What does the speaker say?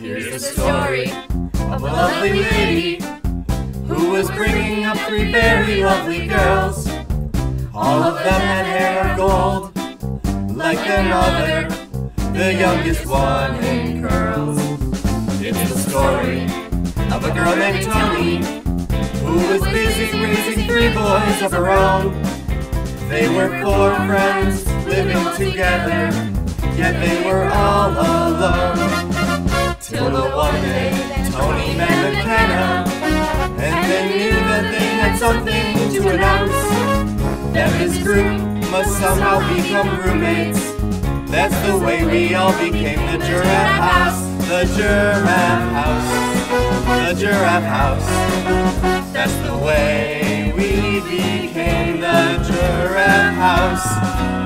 Here's the story of a lovely lady who was bringing up three very lovely girls. All of them had hair of gold, like their mother, the youngest one in curls. It's the story of a girl named Toni who was busy raising three boys of her own. They were four friends living together, yet they were all alone. Something to announce. That this group must somehow become roommates. That's the way we all became the Giraffe House, the Giraffe House, the Giraffe House. That's the way we became the Giraffe House.